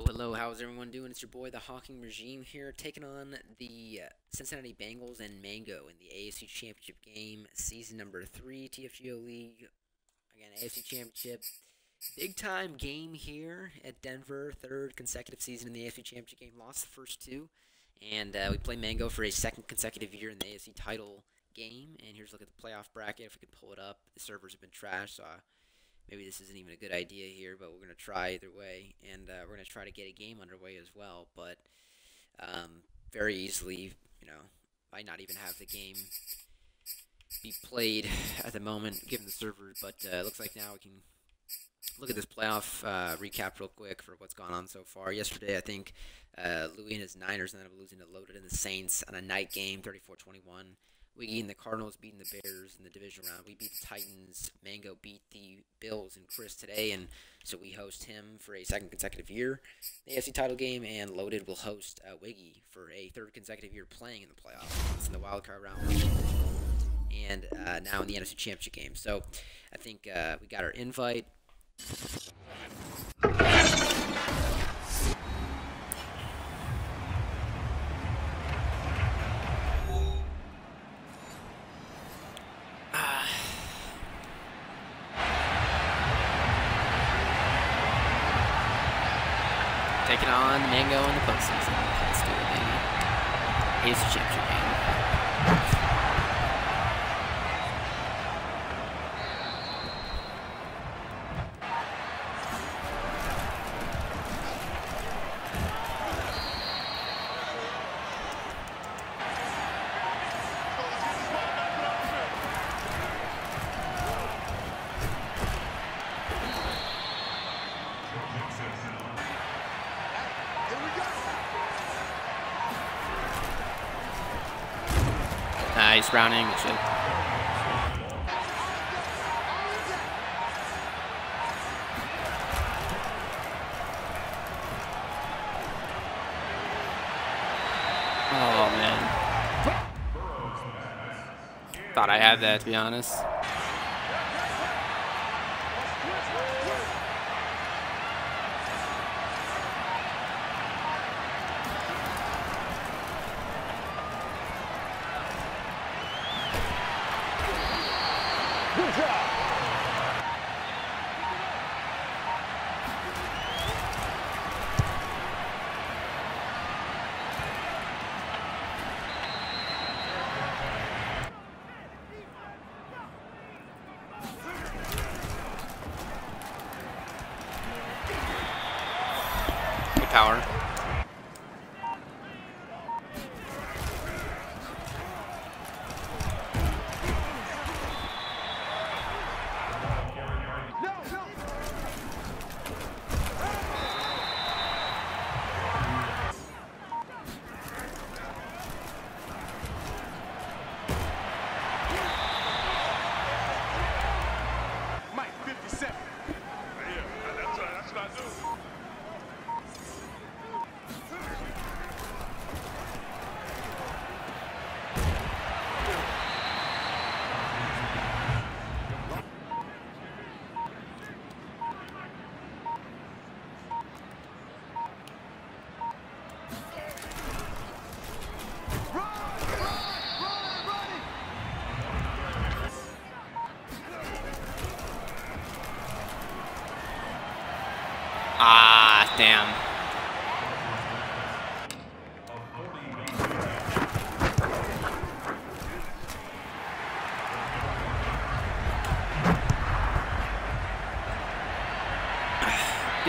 Hello, hello. How's everyone doing? It's your boy, the Hawking Regime here, taking on the uh, Cincinnati Bengals and Mango in the AFC Championship game, season number three, TFGO League. Again, AFC Championship. Big time game here at Denver, third consecutive season in the AFC Championship game. Lost the first two, and uh, we play Mango for a second consecutive year in the AFC title game. And here's a look at the playoff bracket. If we can pull it up, the servers have been trashed, so. I, maybe this isn't even a good idea here, but we're going to try either way, and uh, we're going to try to get a game underway as well. But um, very easily, you know, might not even have the game be played at the moment, given the server. But uh, it looks like now we can look at this playoff uh, recap real quick for what's gone on so far. Yesterday, I think uh, Louis and his Niners ended up losing to Loaded and the Saints on a night game, 34-21. We and the Cardinals beating the Bears in the division round. We beat the Titans. Mango beat the Bills and Chris today, and so we host him for a second consecutive year. The AFC title game, and Loaded will host uh, Wiggy for a third consecutive year playing in the playoffs. It's in the wild card round, and uh, now in the NFC Championship game. So I think uh, we got our invite. Nice rounding. Oh man. Thought I had that to be honest.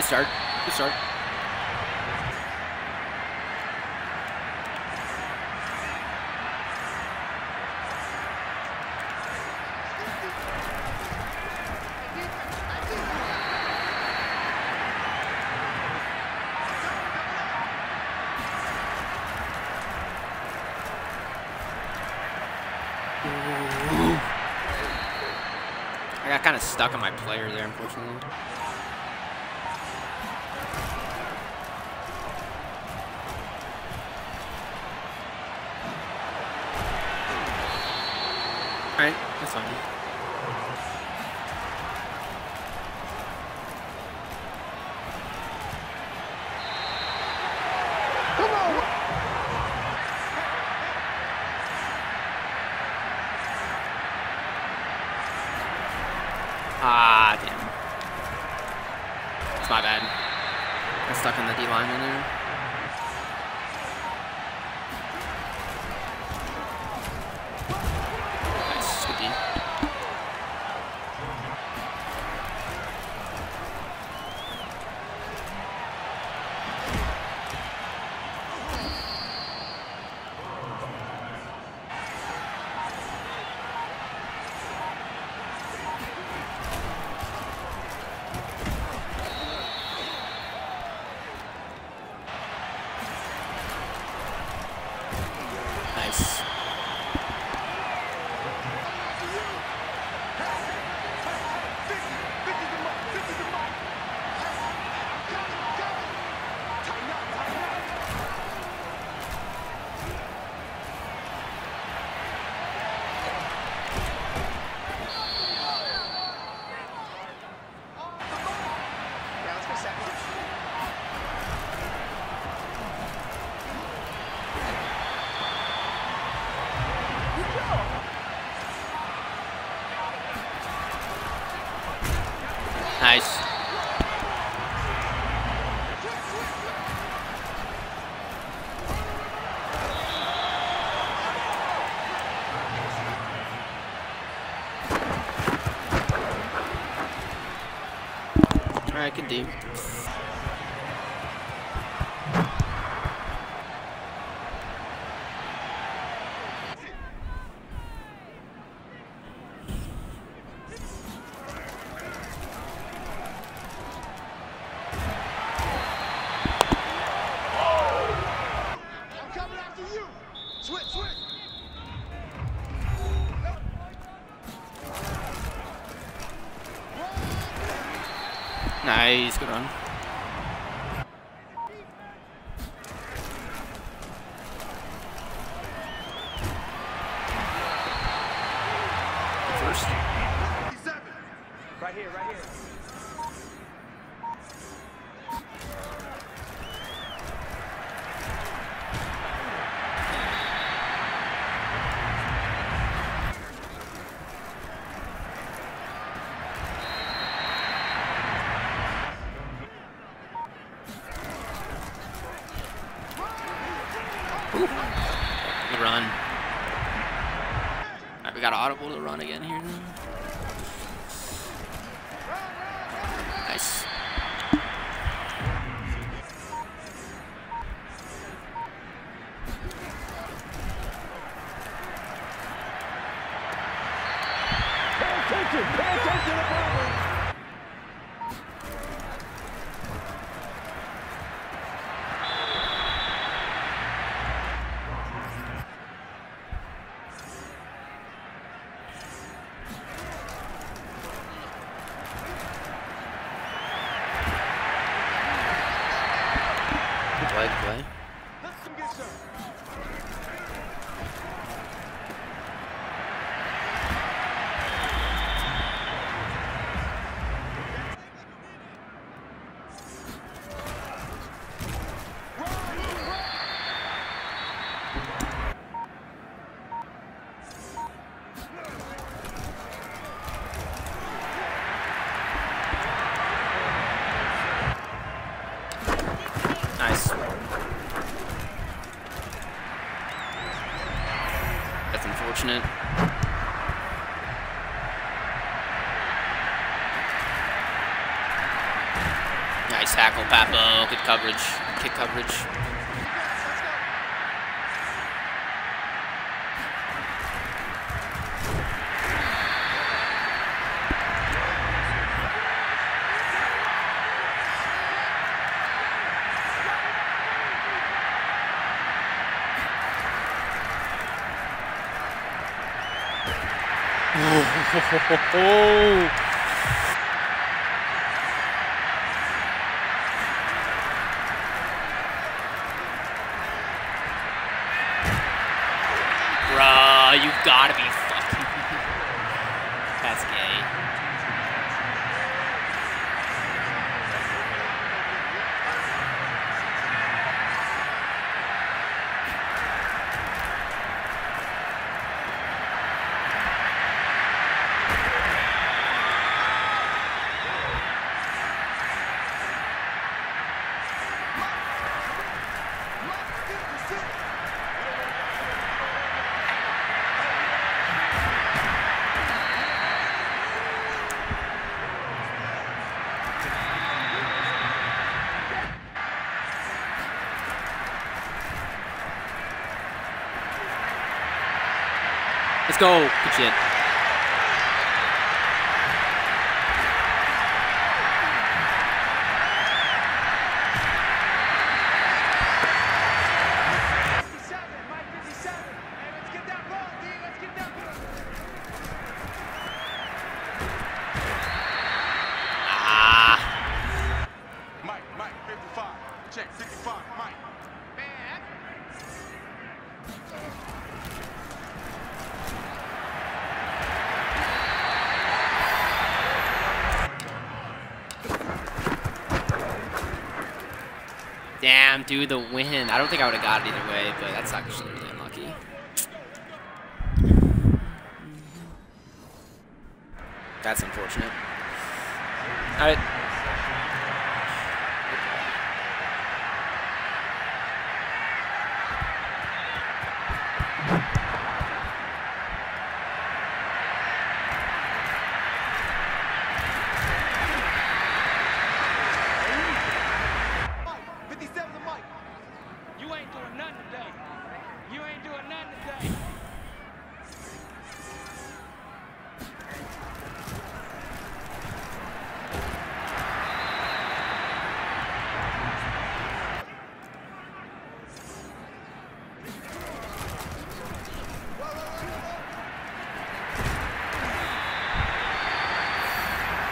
Good start. Good start. I got kind of stuck on my player there, unfortunately. 50. run. All right, we got audible to run again here now. flag play. Michael Papo, good coverage, kick coverage. Oh, Let's go. Good shit. Mike 57. Hey, let's get that ball, D. Let's get that ball. Ah. Mike, Mike 55. Check 55. Mike. Man. Dude, the win. I don't think I would have got it either way, but that's actually really unlucky. That's unfortunate. All right. Mike 57 to Mike. You ain't doing nothing today. You ain't doing nothing today.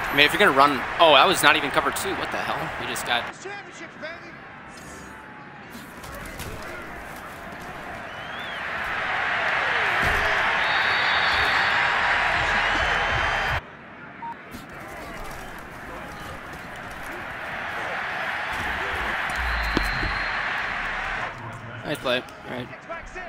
I mean, if you're gonna run, oh, that was not even cover two. What the hell? We just got. Championships, baby. Nice play. All right. Mike 6.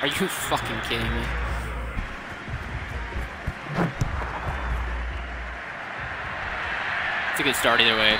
Are you fucking kidding me? It's a good start either way.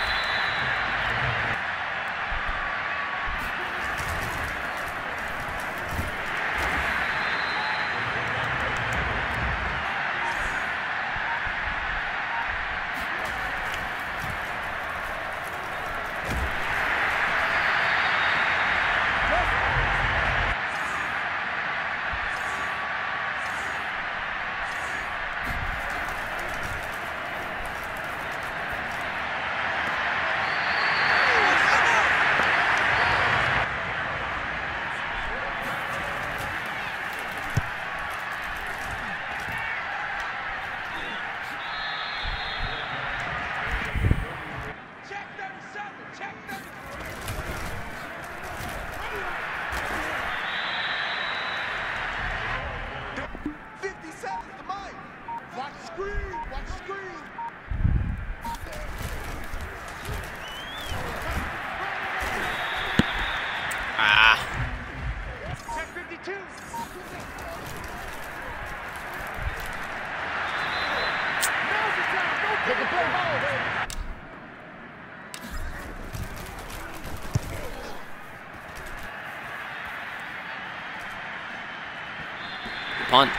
Punt.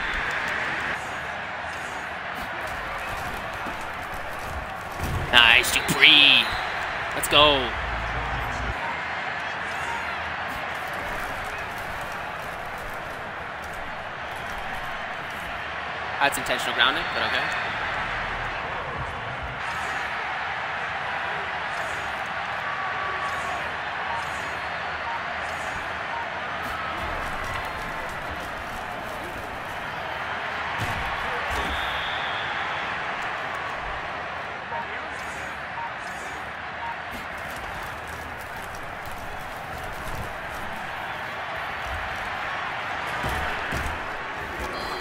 Nice, Dupree. Let's go. That's intentional grounding, but okay.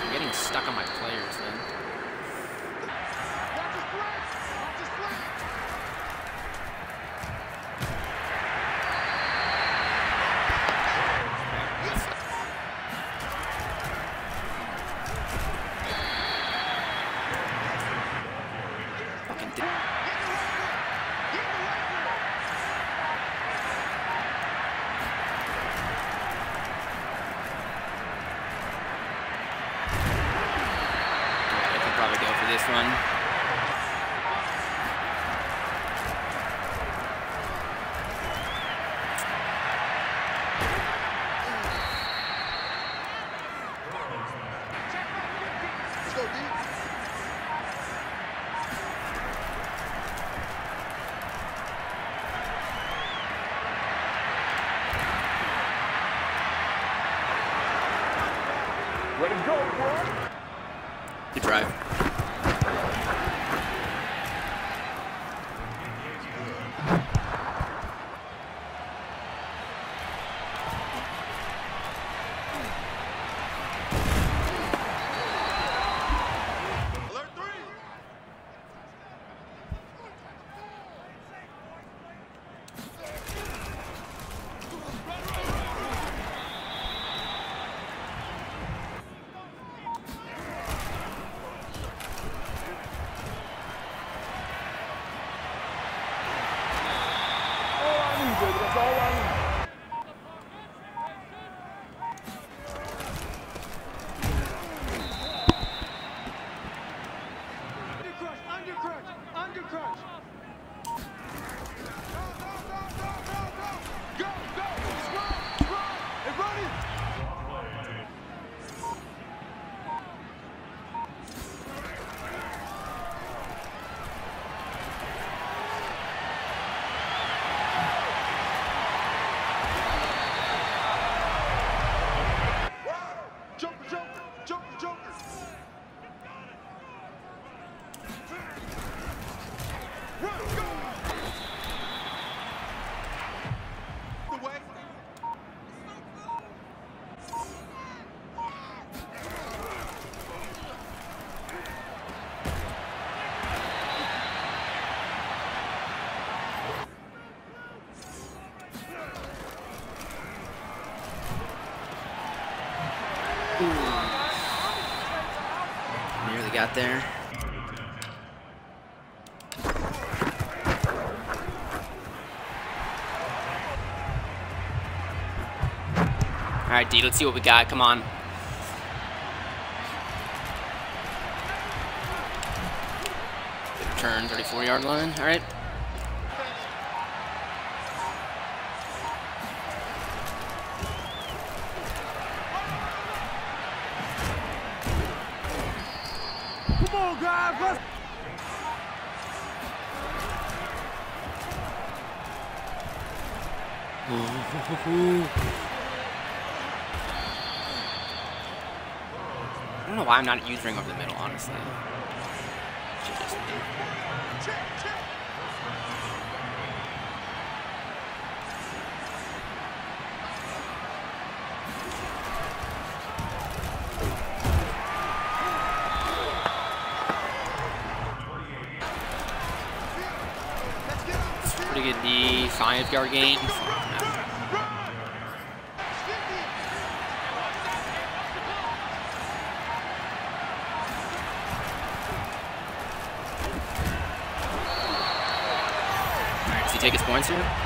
I'm getting stuck on my players, man. Got there. All right, D. Let's see what we got. Come on. Good return, 34 yard line. All right. I don't know why I'm not using over the middle, honestly. Should just be. check, check. Let's get out the field. Pretty good D. Five yard gain. All right, does he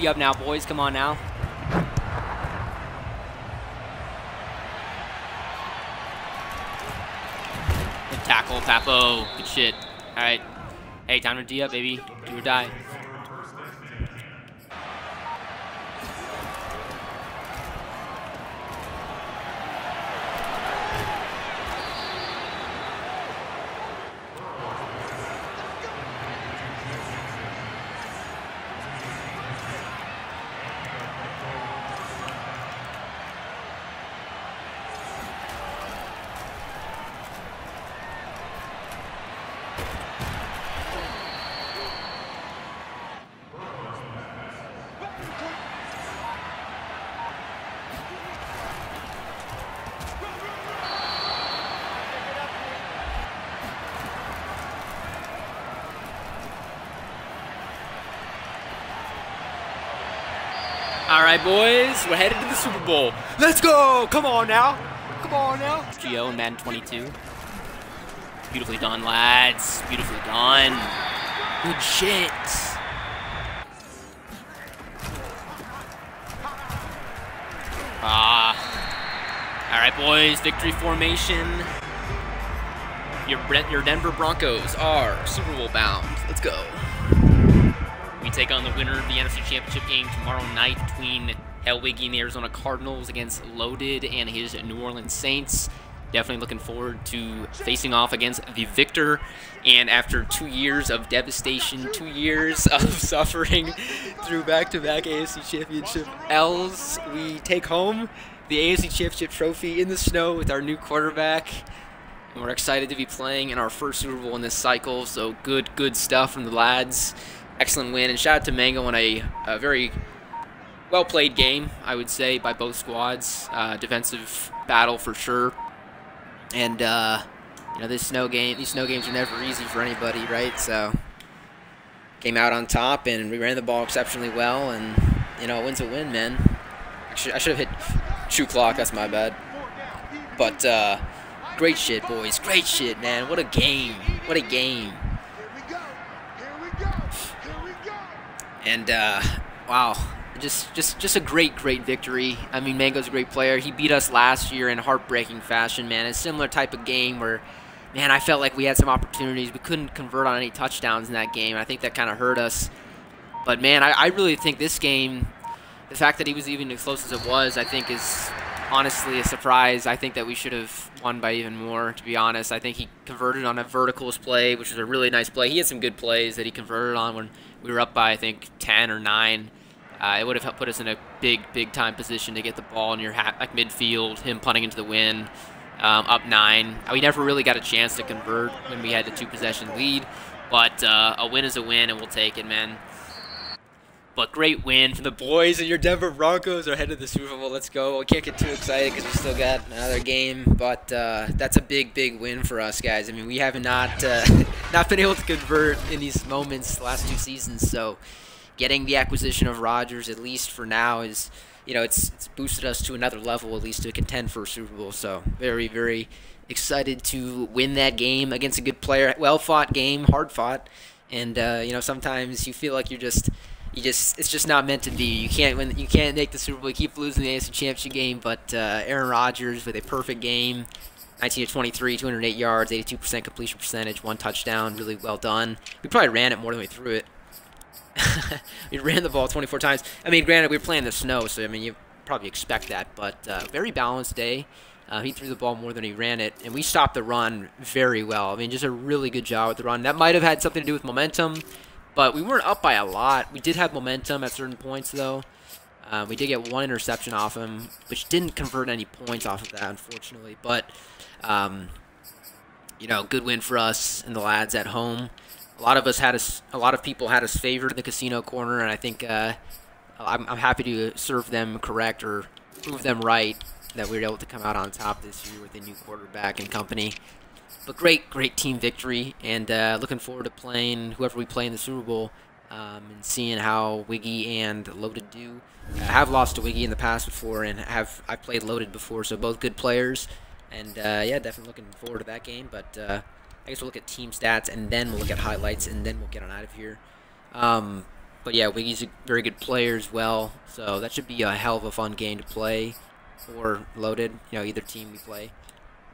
50 up now, boys. Come on now. Good tackle, Papo. Good shit. All right. Hey, time to D up, baby. Do or die. All right, boys, we're headed to the Super Bowl. Let's go! Come on now. Come on now. Geo and Madden 22. Beautifully done, lads. Beautifully done. Good shit. Ah. All right, boys. Victory formation. Your your Denver Broncos are Super Bowl bound. Let's go. We take on the winner of the NFC Championship game tomorrow night between Helwiggy and the Arizona Cardinals against Loaded and his New Orleans Saints. Definitely looking forward to facing off against the victor. And after two years of devastation, two years of suffering through back-to-back AFC Championship L's, we take home the AFC Championship trophy in the snow with our new quarterback. And we're excited to be playing in our first Super Bowl in this cycle. So good, good stuff from the lads excellent win. And shout out to Mango on a, a very well played game, I would say, by both squads. Uh, defensive battle for sure. And uh, you know, this snow game, these snow games are never easy for anybody, right? So came out on top, and we ran the ball exceptionally well, and you know, a win's a win, man. I should, I should have hit shoe clock. That's my bad. But uh, great shit, boys. Great shit, man. What a game. What a game. And uh, wow, just just just a great great victory. I mean, Mango's a great player. He beat us last year in heartbreaking fashion, man. A similar type of game where, man, I felt like we had some opportunities. We couldn't convert on any touchdowns in that game. I think that kind of hurt us. But man, I, I really think this game, the fact that he was even as close as it was, I think is honestly a surprise. I think that we should have won by even more, to be honest. I think he converted on a verticals play, which was a really nice play. He had some good plays that he converted on when we were up by, I think, 10 or 9. Uh, it would have put us in a big, big time position to get the ball in your hat, like midfield, him punting into the wind, um, up 9. We never really got a chance to convert when we had the two possession lead, but uh, a win is a win, and we'll take it, man. But great win from the boys, and your Denver Broncos are headed to the Super Bowl. Let's go. We can't get too excited because we still got another game, but uh, that's a big, big win for us, guys. I mean, we have not uh, not been able to convert in these moments the last two seasons, so getting the acquisition of Rodgers, at least for now, is you know it's it's boosted us to another level, at least to contend for a Super Bowl. So very, very excited to win that game against a good player. Well fought game, hard fought, and uh, you know sometimes you feel like you're just you just it's just not meant to be. You can't win. You can't make the Super Bowl. You keep losing the AFC Championship game, but uh, Aaron Rodgers with a perfect game, 19 to 23, 208 yards, 82% completion percentage, one touchdown, really well done. We probably ran it more than we threw it. we ran the ball 24 times. I mean, granted, we were playing the snow, so I mean, you probably expect that, but uh, very balanced day. Uh, he threw the ball more than he ran it, and we stopped the run very well. I mean, just a really good job with the run. That might have had something to do with momentum. But we weren't up by a lot. We did have momentum at certain points, though. Uh, we did get one interception off him, which didn't convert any points off of that, unfortunately. But, um, you know, good win for us and the lads at home. A lot of us had us. A lot of people had us favored in the casino corner, and I think uh, I'm, I'm happy to serve them correct or prove them right that we were able to come out on top this year with a new quarterback and company. But great, great team victory, and uh, looking forward to playing whoever we play in the Super Bowl um, and seeing how Wiggy and Loaded do. I have lost to Wiggy in the past before, and have I played Loaded before, so both good players. And uh, yeah, definitely looking forward to that game. But uh, I guess we'll look at team stats, and then we'll look at highlights, and then we'll get on out of here. Um, but yeah, Wiggy's a very good player as well, so that should be a hell of a fun game to play or loaded. You know, either team we play.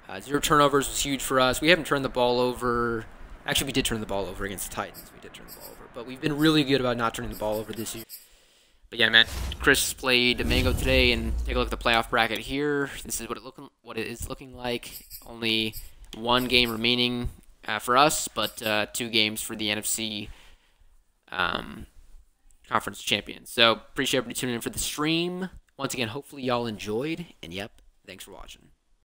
Uh, zero turnovers was huge for us. We haven't turned the ball over. Actually, we did turn the ball over against the Titans. We did turn the ball over, but we've been really good about not turning the ball over this year. But yeah, man, Chris played Mango today, and take a look at the playoff bracket here. This is what it looking, what it is looking like. Only one game remaining uh, for us, but uh, two games for the NFC um, conference champions. So appreciate everybody tuning in for the stream. Once again, hopefully y'all enjoyed, and yep, thanks for watching.